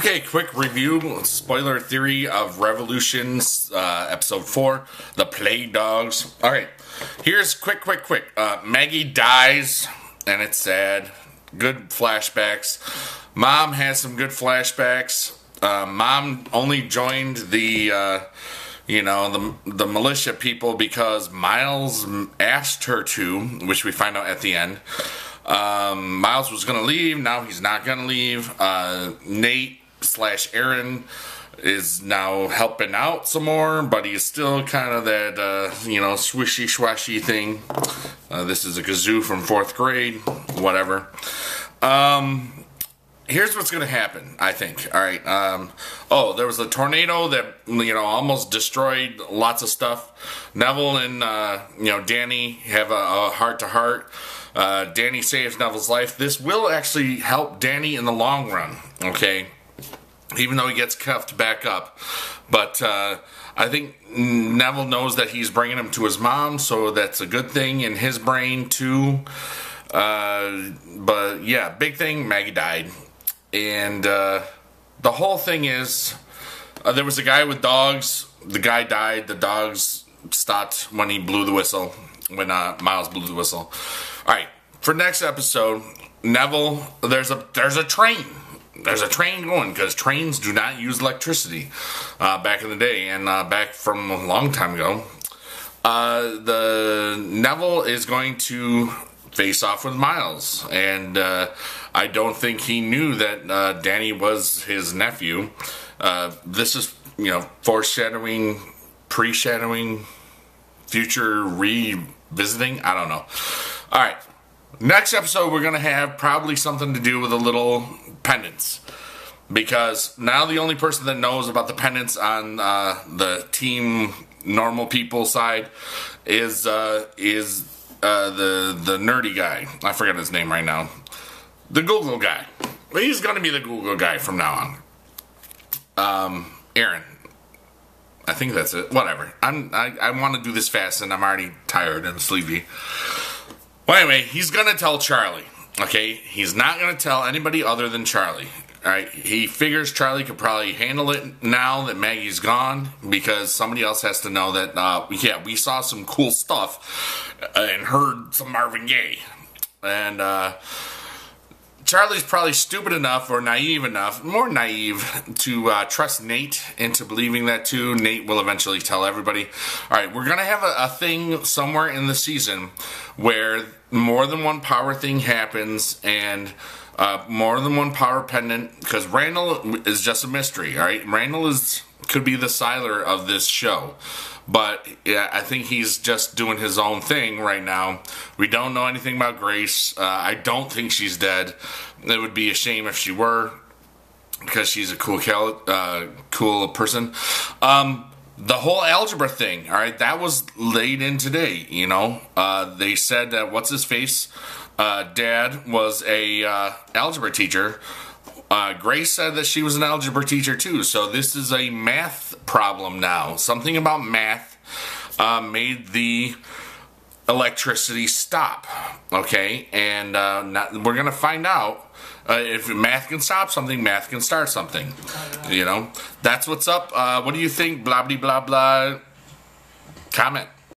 Okay, quick review, spoiler theory of Revolutions, uh, episode 4, The Plague Dogs. Alright, here's quick, quick, quick. Uh, Maggie dies, and it's sad. Good flashbacks. Mom has some good flashbacks. Uh, Mom only joined the, uh, you know, the, the militia people because Miles asked her to, which we find out at the end. Um, Miles was going to leave. Now he's not going to leave. Uh, Nate slash Aaron is now helping out some more, but he's still kind of that, uh, you know, swishy swashy thing. Uh, this is a kazoo from fourth grade, whatever. Um, here's what's going to happen, I think. All right. Um, oh, there was a tornado that, you know, almost destroyed lots of stuff. Neville and, uh, you know, Danny have a heart to heart. Danny saves Neville's life. This will actually help Danny in the long run, okay? Even though he gets cuffed back up. But uh, I think Neville knows that he's bringing him to his mom, so that's a good thing in his brain too. Uh, but yeah, big thing. Maggie died, and uh, the whole thing is uh, there was a guy with dogs. The guy died. The dogs stopped when he blew the whistle. When uh, Miles blew the whistle. All right, for next episode, Neville. There's a there's a train there's a train going because trains do not use electricity uh, back in the day and uh, back from a long time ago. Uh, the Neville is going to face off with Miles, and uh, I don't think he knew that uh, Danny was his nephew. Uh, this is you know foreshadowing, pre-shadowing, future revisiting. I don't know. All right. Next episode, we're going to have probably something to do with a little pendants. Because now the only person that knows about the pendants on uh, the team normal people side is uh, is uh, the the nerdy guy. I forget his name right now. The Google guy. He's going to be the Google guy from now on. Um, Aaron. I think that's it. Whatever. I'm, I, I want to do this fast and I'm already tired and sleepy. Well, anyway, he's gonna tell Charlie. Okay, he's not gonna tell anybody other than Charlie. All right, he figures Charlie could probably handle it now that Maggie's gone because somebody else has to know that. Uh, yeah, we saw some cool stuff and heard some Marvin Gaye, and uh, Charlie's probably stupid enough or naive enough, more naive, to uh, trust Nate into believing that too. Nate will eventually tell everybody. All right, we're going to have a, a, thing somewhere in the season where more than one power thing happens and uh, more than one power pendant because Randall is just a mystery. All right, Randall is could be the Sylar of this show. But yeah, I think he's just doing his own thing right now. We don't know anything about Grace. Uh, I don't think she's dead. It would be a shame if she were, because she's a cool, uh, cool person. Um, the whole algebra thing, all right, that was laid in today. You know, uh, they said that what's his face, uh, dad was a uh, algebra teacher. Uh, Grace said that she was an algebra teacher too, so this is a math problem now. Something about math uh, made the electricity stop. Okay, and uh, not, we're gonna find out. Uh, if math can stop something, math can start something. You know, that's what's up. Uh, what do you think? Blah blah blah blah. Comment.